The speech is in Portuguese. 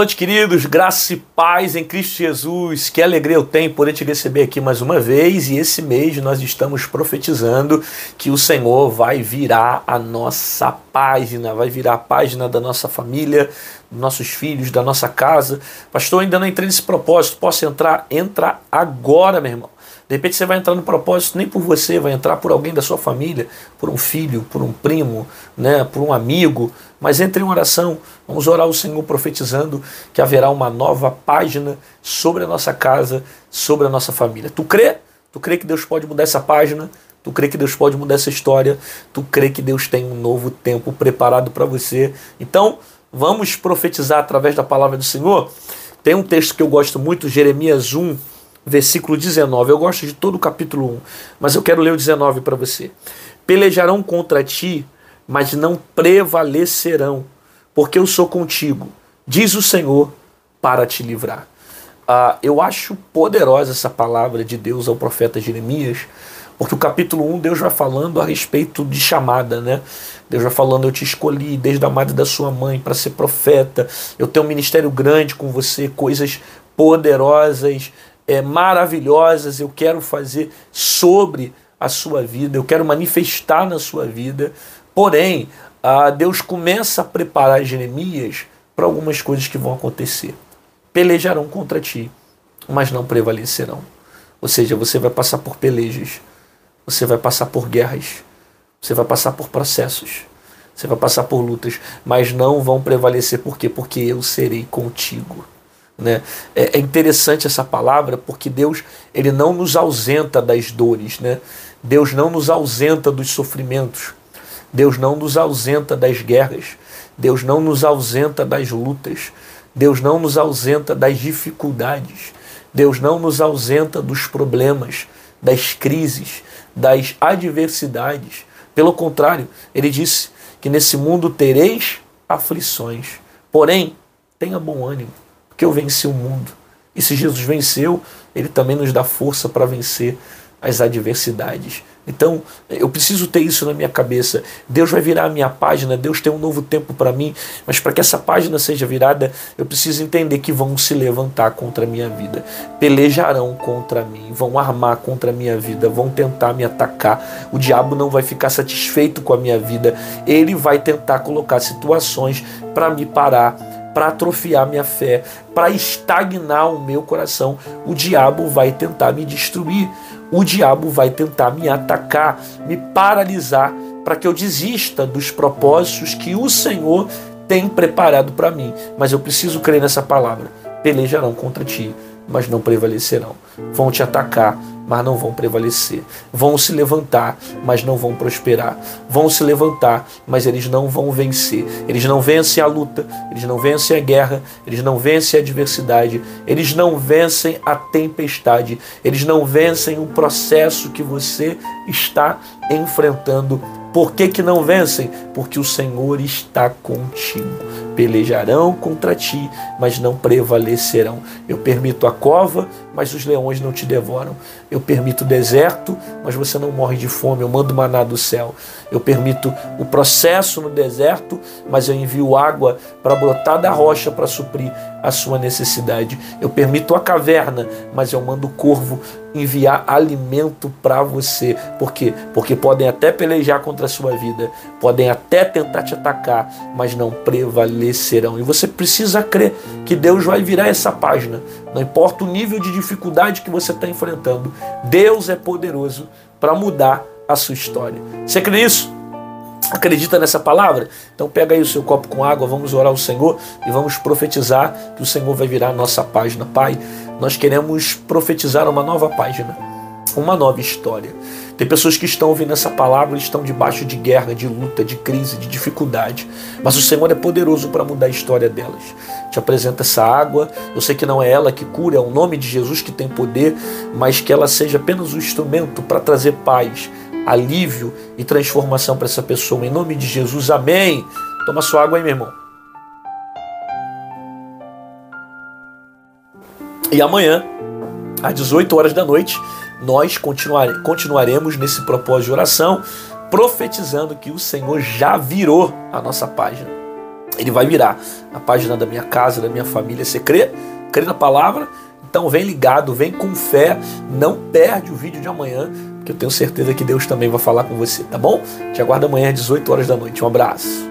noite, queridos, graça e paz em Cristo Jesus. Que alegria eu tenho por te receber aqui mais uma vez. E esse mês nós estamos profetizando que o Senhor vai virar a nossa página, vai virar a página da nossa família, dos nossos filhos, da nossa casa. Pastor, ainda não entrei nesse propósito. Posso entrar? Entra agora, meu irmão. De repente você vai entrar no propósito nem por você, vai entrar por alguém da sua família, por um filho, por um primo, né, por um amigo. Mas entre em oração, vamos orar ao Senhor profetizando que haverá uma nova página sobre a nossa casa, sobre a nossa família. Tu crê? Tu crê que Deus pode mudar essa página? Tu crê que Deus pode mudar essa história? Tu crê que Deus tem um novo tempo preparado para você? Então, vamos profetizar através da palavra do Senhor? Tem um texto que eu gosto muito, Jeremias 1, versículo 19. Eu gosto de todo o capítulo 1, mas eu quero ler o 19 para você. Pelejarão contra ti, mas não prevalecerão, porque eu sou contigo, diz o Senhor, para te livrar. Ah, eu acho poderosa essa palavra de Deus ao profeta Jeremias, porque o capítulo 1 Deus vai falando a respeito de chamada, né? Deus vai falando, eu te escolhi desde a madre da sua mãe para ser profeta, eu tenho um ministério grande com você, coisas poderosas é, maravilhosas eu quero fazer sobre a sua vida, eu quero manifestar na sua vida. Porém, a Deus começa a preparar Jeremias para algumas coisas que vão acontecer. Pelejarão contra ti, mas não prevalecerão. Ou seja, você vai passar por pelejas, você vai passar por guerras, você vai passar por processos, você vai passar por lutas, mas não vão prevalecer. Por quê? Porque eu serei contigo. Né? É, é interessante essa palavra porque Deus ele não nos ausenta das dores, né? Deus não nos ausenta dos sofrimentos, Deus não nos ausenta das guerras, Deus não nos ausenta das lutas, Deus não nos ausenta das dificuldades, Deus não nos ausenta dos problemas, das crises, das adversidades. Pelo contrário, ele disse que nesse mundo tereis aflições, porém, tenha bom ânimo que eu venci o mundo. E se Jesus venceu, ele também nos dá força para vencer as adversidades. Então, eu preciso ter isso na minha cabeça. Deus vai virar a minha página, Deus tem um novo tempo para mim, mas para que essa página seja virada, eu preciso entender que vão se levantar contra a minha vida, pelejarão contra mim, vão armar contra a minha vida, vão tentar me atacar. O diabo não vai ficar satisfeito com a minha vida, ele vai tentar colocar situações para me parar para atrofiar minha fé, para estagnar o meu coração. O diabo vai tentar me destruir, o diabo vai tentar me atacar, me paralisar, para que eu desista dos propósitos que o Senhor tem preparado para mim. Mas eu preciso crer nessa palavra: pelejarão contra ti, mas não prevalecerão. Vão te atacar, mas não vão prevalecer. Vão se levantar, mas não vão prosperar. Vão se levantar, mas eles não vão vencer. Eles não vencem a luta, eles não vencem a guerra, eles não vencem a adversidade, eles não vencem a tempestade, eles não vencem o processo que você está enfrentando por que, que não vencem? Porque o Senhor está contigo. Pelejarão contra ti, mas não prevalecerão. Eu permito a cova, mas os leões não te devoram. Eu permito o deserto, mas você não morre de fome. Eu mando maná do céu. Eu permito o processo no deserto, mas eu envio água para brotar da rocha para suprir a sua necessidade. Eu permito a caverna, mas eu mando o corvo enviar alimento para você. Por quê? Porque podem até pelejar contra a sua vida, podem até tentar te atacar, mas não E você precisa crer que Deus vai virar essa página. Não importa o nível de dificuldade que você está enfrentando, Deus é poderoso para mudar a sua história. Você crê nisso? Acredita nessa palavra? Então pega aí o seu copo com água, vamos orar ao Senhor e vamos profetizar que o Senhor vai virar a nossa página. Pai, nós queremos profetizar uma nova página, uma nova história. Tem pessoas que estão ouvindo essa palavra e estão debaixo de guerra, de luta, de crise, de dificuldade. Mas o Senhor é poderoso para mudar a história delas. Te apresenta essa água. Eu sei que não é ela que cura, é o nome de Jesus que tem poder, mas que ela seja apenas um instrumento para trazer paz, alívio e transformação para essa pessoa. Em nome de Jesus, amém. Toma sua água aí, meu irmão. E amanhã, às 18 horas da noite, nós continuare, continuaremos nesse propósito de oração, profetizando que o Senhor já virou a nossa página. Ele vai virar a página da minha casa, da minha família. Você crê? Crê na palavra? Então vem ligado, vem com fé, não perde o vídeo de amanhã, porque eu tenho certeza que Deus também vai falar com você, tá bom? Te aguardo amanhã às 18 horas da noite. Um abraço.